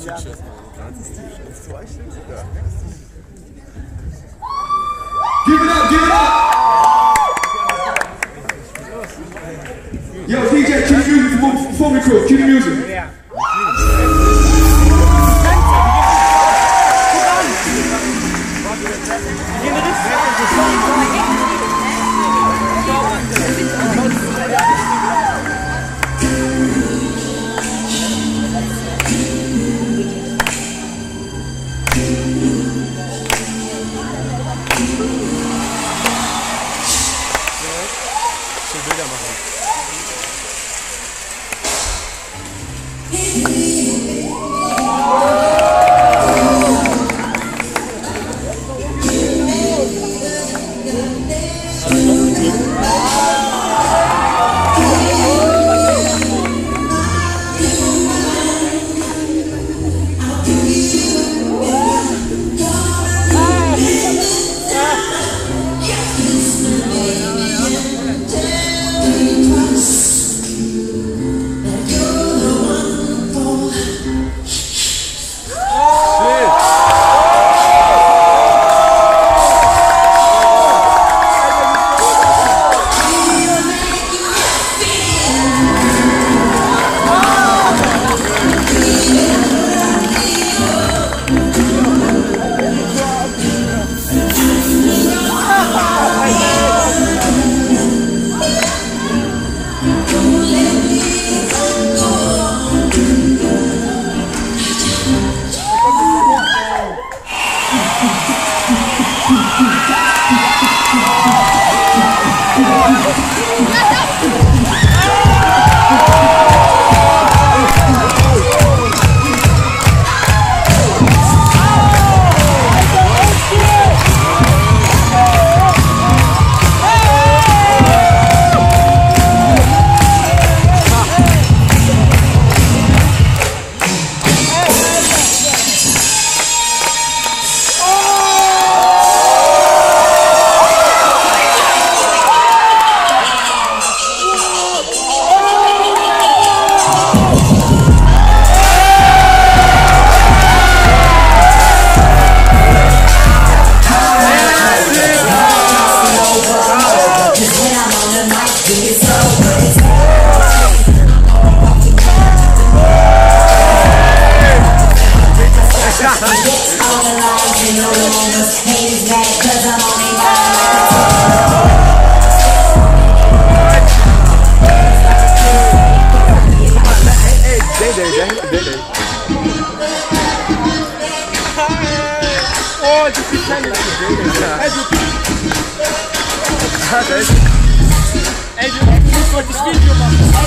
Give it up, give it up! Yo, DJ, cue the music for, for me, crew. Cue the music.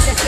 Hey.